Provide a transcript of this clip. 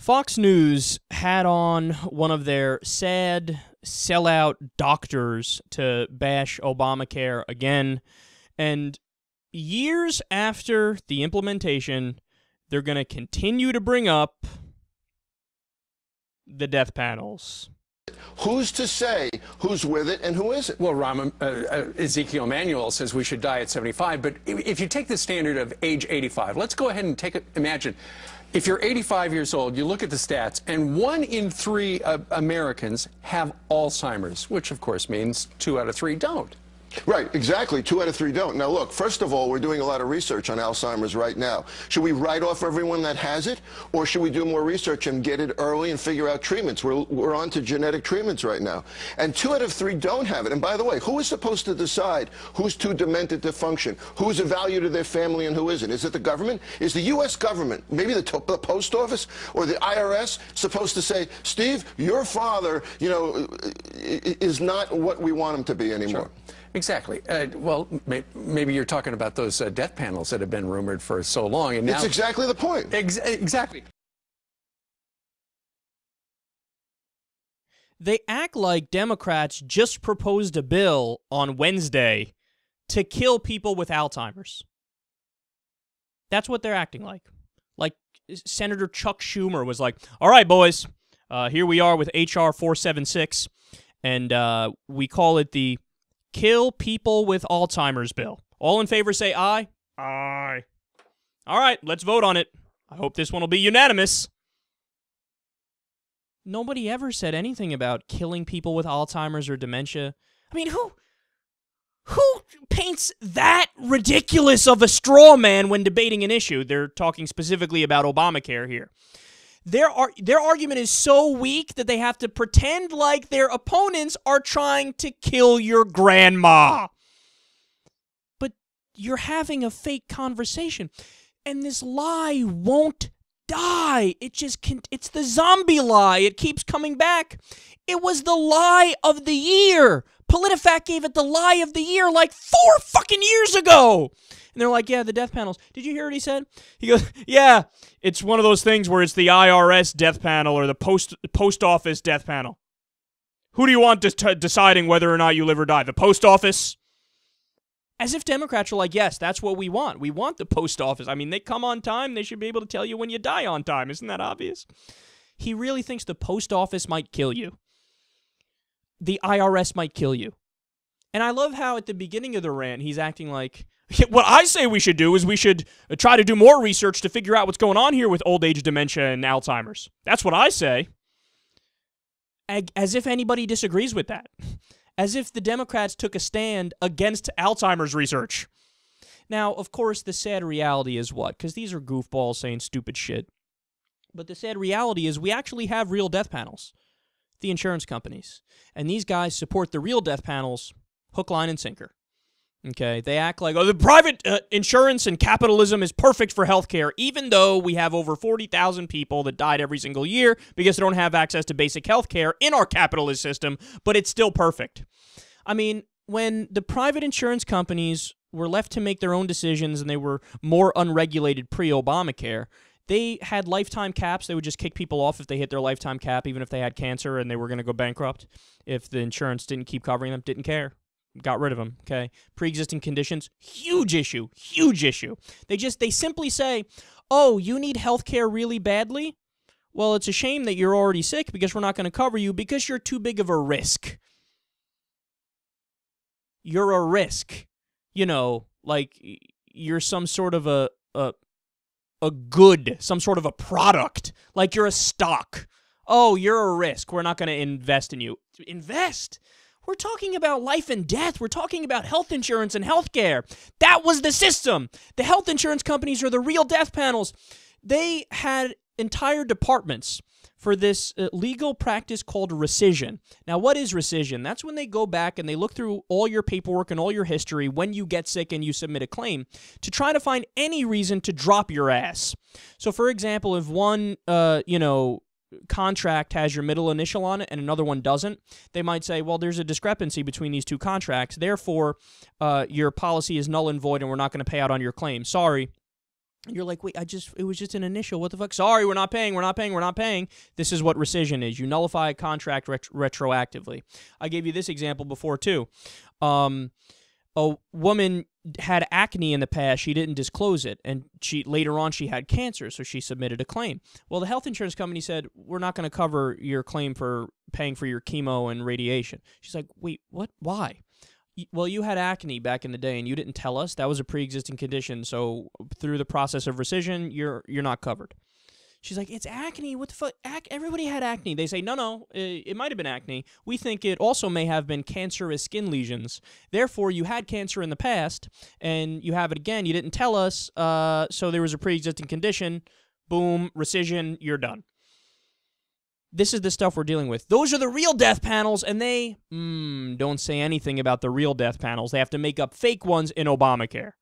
Fox News had on one of their sad sellout doctors to bash Obamacare again. And years after the implementation, they're going to continue to bring up the death panels. Who's to say who's with it and who isn't? Well, Rahm, uh, uh, Ezekiel Emanuel says we should die at 75. But if you take the standard of age 85, let's go ahead and take a, imagine if you're 85 years old, you look at the stats, and one in three uh, Americans have Alzheimer's, which of course means two out of three don't. Right, exactly. Two out of three don't. Now, look, first of all, we're doing a lot of research on Alzheimer's right now. Should we write off everyone that has it, or should we do more research and get it early and figure out treatments? We're, we're on to genetic treatments right now. And two out of three don't have it. And by the way, who is supposed to decide who's too demented to function? Who's a value to their family and who isn't? Is it the government? Is the U.S. government, maybe the, the post office or the IRS, supposed to say, Steve, your father, you know, is not what we want him to be anymore? Sure. Exactly. Uh, well, may, maybe you're talking about those uh, death panels that have been rumored for so long, and now that's exactly the point. Ex exactly. They act like Democrats just proposed a bill on Wednesday to kill people with Alzheimer's. That's what they're acting like. Like Senator Chuck Schumer was like, "All right, boys, uh, here we are with HR 476, and uh, we call it the." Kill people with Alzheimer's bill. All in favor say aye. Aye. All right, let's vote on it. I hope this one will be unanimous. Nobody ever said anything about killing people with Alzheimer's or dementia. I mean, who who paints that ridiculous of a straw man when debating an issue? They're talking specifically about Obamacare here. Their, their argument is so weak that they have to pretend like their opponents are trying to kill your grandma. But you're having a fake conversation. And this lie won't die. It just can it's the zombie lie. It keeps coming back. It was the lie of the year. PolitiFact gave it the lie of the year like 4 fucking years ago. And they're like, "Yeah, the death panels." Did you hear what he said? He goes, "Yeah, it's one of those things where it's the IRS death panel or the post post office death panel. Who do you want to deciding whether or not you live or die? The post office?" As if Democrats are like, yes, that's what we want. We want the post office. I mean, they come on time. They should be able to tell you when you die on time. Isn't that obvious? He really thinks the post office might kill you. The IRS might kill you. And I love how at the beginning of the rant, he's acting like, what I say we should do is we should uh, try to do more research to figure out what's going on here with old age dementia and Alzheimer's. That's what I say. As if anybody disagrees with that as if the Democrats took a stand against Alzheimer's research. Now, of course, the sad reality is what? Because these are goofballs saying stupid shit. But the sad reality is we actually have real death panels, the insurance companies. And these guys support the real death panels hook, line, and sinker. Okay, they act like, oh, the private uh, insurance and capitalism is perfect for healthcare, even though we have over 40,000 people that died every single year because they don't have access to basic healthcare in our capitalist system, but it's still perfect. I mean, when the private insurance companies were left to make their own decisions and they were more unregulated pre Obamacare, they had lifetime caps. They would just kick people off if they hit their lifetime cap, even if they had cancer and they were going to go bankrupt. If the insurance didn't keep covering them, didn't care got rid of them okay? Pre-existing conditions huge issue huge issue. They just they simply say oh you need health care really badly? Well it's a shame that you're already sick because we're not going to cover you because you're too big of a risk. You're a risk you know like you're some sort of a a a good some sort of a product like you're a stock. Oh you're a risk. We're not going to invest in you. Invest we're talking about life and death. We're talking about health insurance and health care. That was the system. The health insurance companies are the real death panels. They had entire departments for this uh, legal practice called rescission. Now, what is rescission? That's when they go back and they look through all your paperwork and all your history when you get sick and you submit a claim to try to find any reason to drop your ass. So, for example, if one, uh, you know, contract has your middle initial on it and another one doesn't, they might say, well, there's a discrepancy between these two contracts. Therefore, uh, your policy is null and void and we're not going to pay out on your claim. Sorry. You're like, wait, I just, it was just an initial. What the fuck? Sorry, we're not paying, we're not paying, we're not paying. This is what rescission is. You nullify a contract ret- retroactively. I gave you this example before, too. Um, a woman had acne in the past she didn't disclose it. And she later on she had cancer so she submitted a claim. Well the health insurance company said we're not going to cover your claim for paying for your chemo and radiation. She's like wait what? Why? Well you had acne back in the day and you didn't tell us. That was a pre-existing condition. So through the process of rescission you're you're not covered She's like, it's acne. What the fuck? Ac- everybody had acne. They say, no, no, it, it might have been acne. We think it also may have been cancerous skin lesions. Therefore, you had cancer in the past, and you have it again. You didn't tell us, uh, so there was a pre-existing condition. Boom, rescission. You're done. This is the stuff we're dealing with. Those are the real death panels, and they mm, don't say anything about the real death panels. They have to make up fake ones in Obamacare.